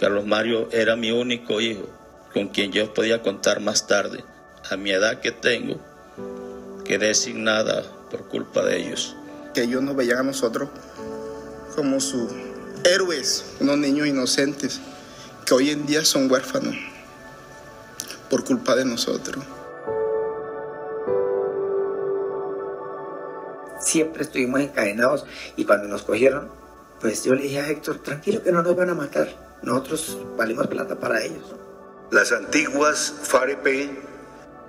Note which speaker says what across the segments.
Speaker 1: Carlos Mario era mi único hijo, con quien yo podía contar más tarde. A mi edad que tengo, quedé sin nada por culpa de ellos.
Speaker 2: Que ellos nos veían a nosotros como sus héroes, unos niños inocentes, que hoy en día son huérfanos por culpa de nosotros.
Speaker 3: Siempre estuvimos encadenados y cuando nos cogieron, pues yo le dije a Héctor, tranquilo que no nos van a matar, nosotros valimos plata para ellos.
Speaker 4: Las antiguas FAREP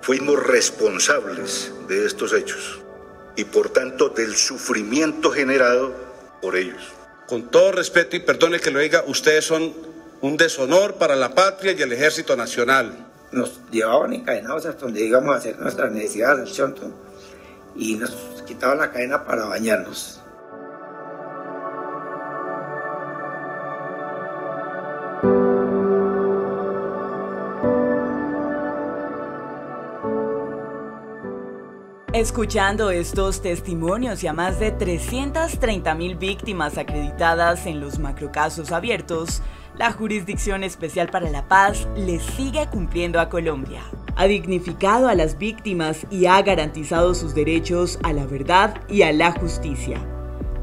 Speaker 4: fuimos responsables de estos hechos y por tanto del sufrimiento generado por ellos.
Speaker 5: Con todo respeto y perdone que lo diga, ustedes son un deshonor para la patria y el ejército nacional
Speaker 3: nos llevaban encadenados hasta donde íbamos a hacer nuestras necesidades del chonto y nos quitaban la cadena para bañarnos.
Speaker 6: Escuchando estos testimonios y a más de 330 mil víctimas acreditadas en los macrocasos abiertos, la Jurisdicción Especial para la Paz le sigue cumpliendo a Colombia. Ha dignificado a las víctimas y ha garantizado sus derechos a la verdad y a la justicia.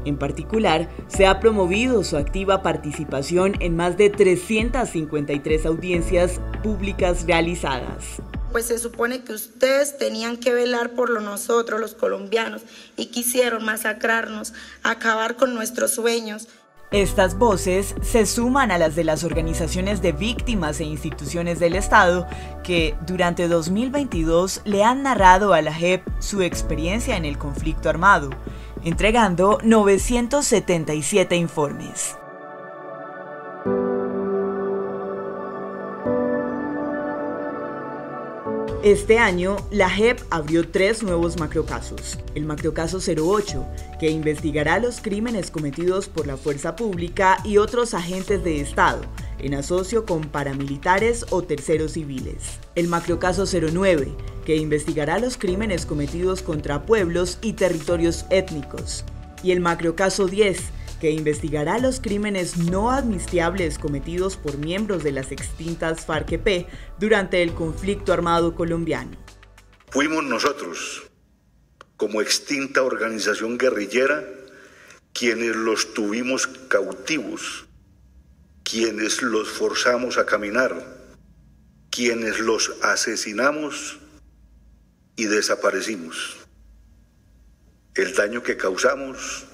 Speaker 6: En particular, se ha promovido su activa participación en más de 353 audiencias públicas realizadas.
Speaker 7: Pues se supone que ustedes tenían que velar por lo nosotros, los colombianos, y quisieron masacrarnos, acabar con nuestros sueños.
Speaker 6: Estas voces se suman a las de las organizaciones de víctimas e instituciones del Estado que durante 2022 le han narrado a la JEP su experiencia en el conflicto armado, entregando 977 informes. Este año, la JEP abrió tres nuevos macrocasos. El macrocaso 08, que investigará los crímenes cometidos por la fuerza pública y otros agentes de Estado, en asocio con paramilitares o terceros civiles. El macrocaso 09, que investigará los crímenes cometidos contra pueblos y territorios étnicos. Y el macrocaso 10, que investigará los crímenes no amnistiables cometidos por miembros de las extintas FARC-EP durante el conflicto armado colombiano.
Speaker 4: Fuimos nosotros, como extinta organización guerrillera, quienes los tuvimos cautivos, quienes los forzamos a caminar, quienes los asesinamos y desaparecimos. El daño que causamos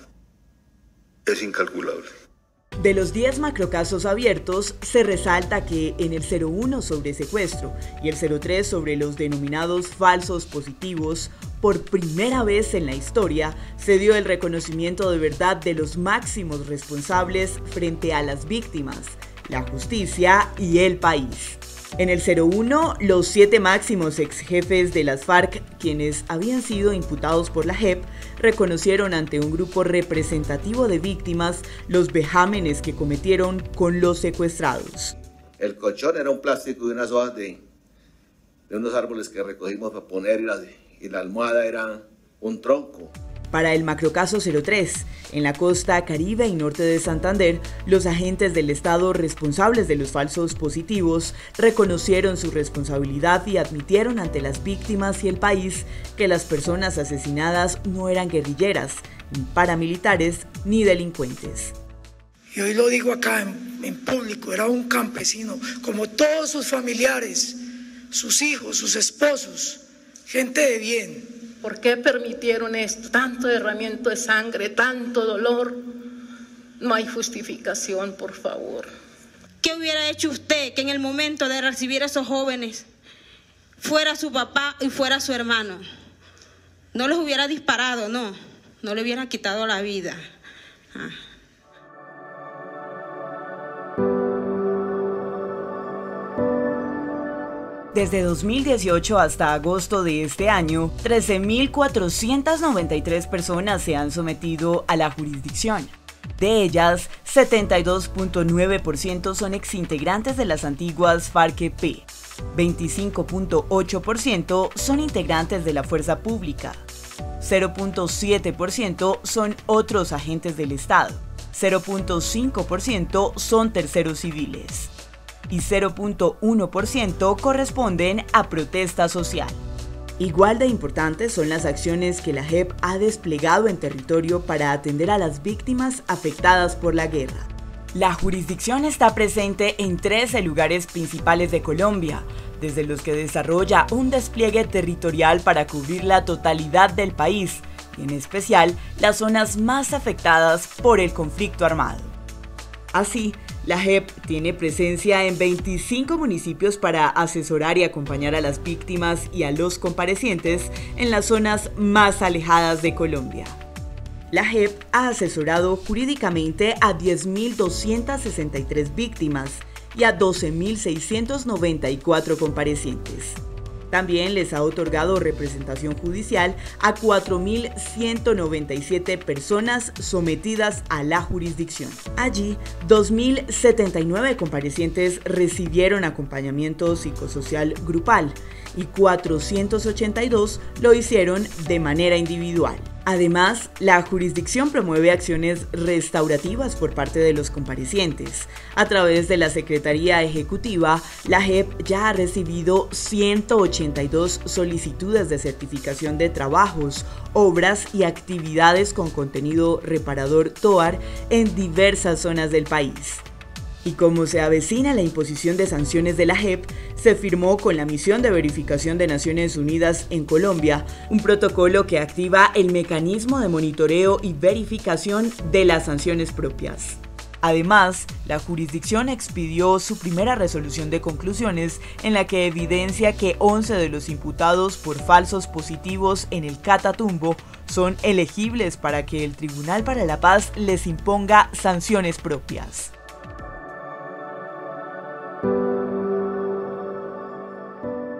Speaker 4: es incalculable.
Speaker 6: De los 10 macrocasos abiertos, se resalta que en el 01 sobre secuestro y el 03 sobre los denominados falsos positivos, por primera vez en la historia se dio el reconocimiento de verdad de los máximos responsables frente a las víctimas, la justicia y el país. En el 01, los siete máximos ex jefes de las FARC, quienes habían sido imputados por la JEP, reconocieron ante un grupo representativo de víctimas los vejámenes que cometieron con los secuestrados.
Speaker 8: El colchón era un plástico de unas hojas de, de unos árboles que recogimos para poner y la, y la almohada era un tronco.
Speaker 6: Para el macrocaso 03, en la costa caribe y norte de Santander, los agentes del Estado responsables de los falsos positivos reconocieron su responsabilidad y admitieron ante las víctimas y el país que las personas asesinadas no eran guerrilleras, ni paramilitares, ni delincuentes.
Speaker 9: Y hoy lo digo acá en, en público, era un campesino, como todos sus familiares, sus hijos, sus esposos, gente de bien,
Speaker 10: ¿Por qué permitieron esto? Tanto derramiento de sangre, tanto dolor. No hay justificación, por favor.
Speaker 11: ¿Qué hubiera hecho usted que en el momento de recibir a esos jóvenes fuera su papá y fuera su hermano? No les hubiera disparado, no. No le hubiera quitado la vida. Ah.
Speaker 6: Desde 2018 hasta agosto de este año, 13.493 personas se han sometido a la jurisdicción. De ellas, 72.9% son exintegrantes de las antiguas FARC-EP, 25.8% son integrantes de la fuerza pública, 0.7% son otros agentes del Estado, 0.5% son terceros civiles. Y 0.1% corresponden a protesta social. Igual de importantes son las acciones que la JEP ha desplegado en territorio para atender a las víctimas afectadas por la guerra. La jurisdicción está presente en 13 lugares principales de Colombia, desde los que desarrolla un despliegue territorial para cubrir la totalidad del país, en especial las zonas más afectadas por el conflicto armado. Así, la JEP tiene presencia en 25 municipios para asesorar y acompañar a las víctimas y a los comparecientes en las zonas más alejadas de Colombia. La JEP ha asesorado jurídicamente a 10.263 víctimas y a 12.694 comparecientes. También les ha otorgado representación judicial a 4.197 personas sometidas a la jurisdicción. Allí, 2.079 comparecientes recibieron acompañamiento psicosocial grupal y 482 lo hicieron de manera individual. Además, la jurisdicción promueve acciones restaurativas por parte de los comparecientes. A través de la Secretaría Ejecutiva, la JEP ya ha recibido 182 solicitudes de certificación de trabajos, obras y actividades con contenido reparador TOAR en diversas zonas del país. Y como se avecina la imposición de sanciones de la JEP, se firmó con la misión de verificación de Naciones Unidas en Colombia un protocolo que activa el mecanismo de monitoreo y verificación de las sanciones propias. Además, la jurisdicción expidió su primera resolución de conclusiones en la que evidencia que 11 de los imputados por falsos positivos en el Catatumbo son elegibles para que el Tribunal para la Paz les imponga sanciones propias.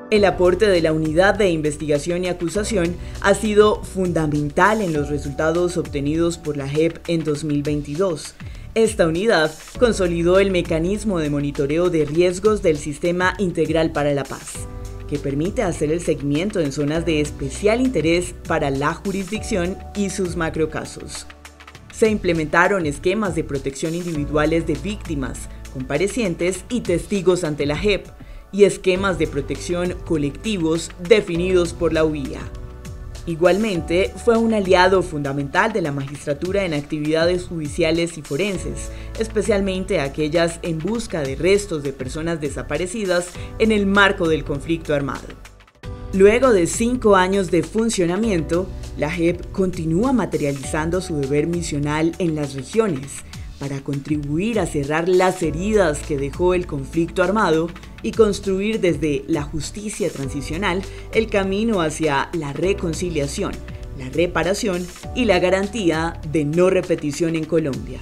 Speaker 6: El aporte de la Unidad de Investigación y Acusación ha sido fundamental en los resultados obtenidos por la JEP en 2022. Esta unidad consolidó el mecanismo de monitoreo de riesgos del Sistema Integral para la Paz, que permite hacer el seguimiento en zonas de especial interés para la jurisdicción y sus macrocasos. Se implementaron esquemas de protección individuales de víctimas, comparecientes y testigos ante la JEP, y esquemas de protección colectivos definidos por la UIA. Igualmente, fue un aliado fundamental de la magistratura en actividades judiciales y forenses, especialmente aquellas en busca de restos de personas desaparecidas en el marco del conflicto armado. Luego de cinco años de funcionamiento, la JEP continúa materializando su deber misional en las regiones, para contribuir a cerrar las heridas que dejó el conflicto armado y construir desde la justicia transicional el camino hacia la reconciliación, la reparación y la garantía de no repetición en Colombia.